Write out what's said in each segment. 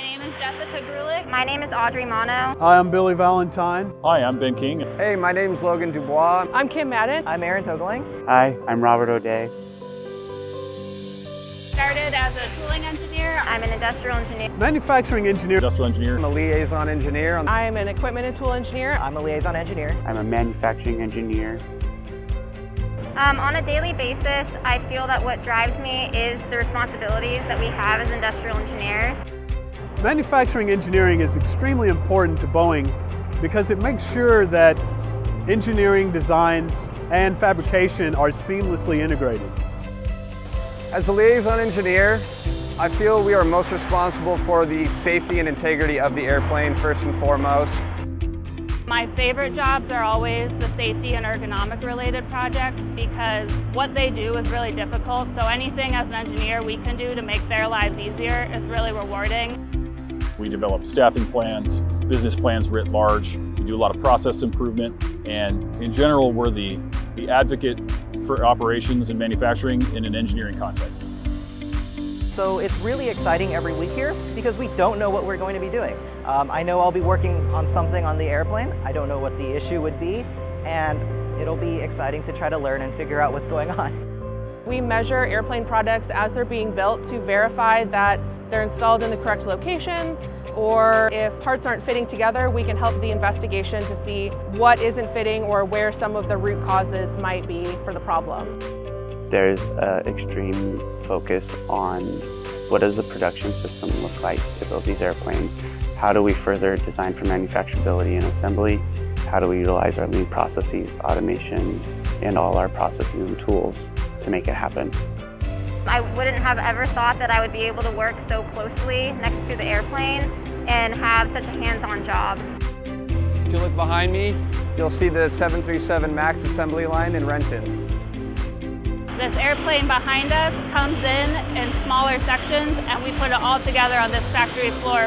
name is Jessica Greulich. My name is Audrey Mano. Hi, I'm Billy Valentine. Hi, I'm Ben King. Hey, my name's Logan Dubois. I'm Kim Madden. I'm Aaron Togelang. Hi, I'm Robert Oday. Started as a tooling engineer. I'm an industrial engineer. Manufacturing engineer. Industrial engineer. I'm a liaison engineer. I'm an equipment and tool engineer. I'm a liaison engineer. I'm a manufacturing engineer. Um, on a daily basis, I feel that what drives me is the responsibilities that we have as industrial engineers. Manufacturing engineering is extremely important to Boeing because it makes sure that engineering designs and fabrication are seamlessly integrated. As a liaison engineer, I feel we are most responsible for the safety and integrity of the airplane first and foremost. My favorite jobs are always the safety and ergonomic related projects because what they do is really difficult. So anything as an engineer we can do to make their lives easier is really rewarding. We develop staffing plans, business plans writ large. We do a lot of process improvement. And in general, we're the, the advocate for operations and manufacturing in an engineering context. So it's really exciting every week here because we don't know what we're going to be doing. Um, I know I'll be working on something on the airplane. I don't know what the issue would be, and it'll be exciting to try to learn and figure out what's going on. We measure airplane products as they're being built to verify that they're installed in the correct locations, or if parts aren't fitting together, we can help the investigation to see what isn't fitting or where some of the root causes might be for the problem. There's an extreme focus on what does the production system look like to build these airplanes? How do we further design for manufacturability and assembly? How do we utilize our lean processes, automation, and all our processes and tools to make it happen? I wouldn't have ever thought that I would be able to work so closely next to the airplane and have such a hands-on job. If you look behind me, you'll see the 737 MAX assembly line in Renton. This airplane behind us comes in in smaller sections and we put it all together on this factory floor.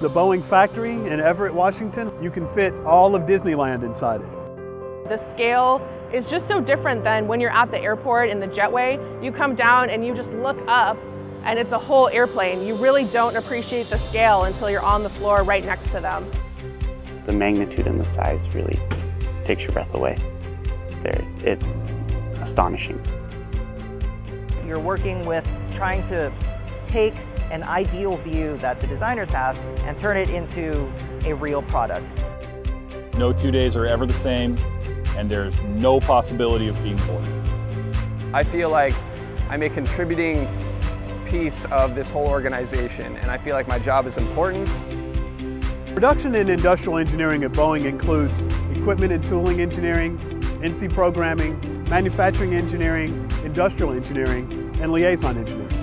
The Boeing factory in Everett, Washington, you can fit all of Disneyland inside it. The scale is just so different than when you're at the airport in the jetway. You come down and you just look up and it's a whole airplane. You really don't appreciate the scale until you're on the floor right next to them. The magnitude and the size really takes your breath away. There, it's astonishing. You're working with trying to take an ideal view that the designers have and turn it into a real product. No two days are ever the same, and there's no possibility of being bored. I feel like I'm a contributing piece of this whole organization, and I feel like my job is important. Production in industrial engineering at Boeing includes equipment and tooling engineering, NC programming, manufacturing engineering, industrial engineering, and liaison engineering.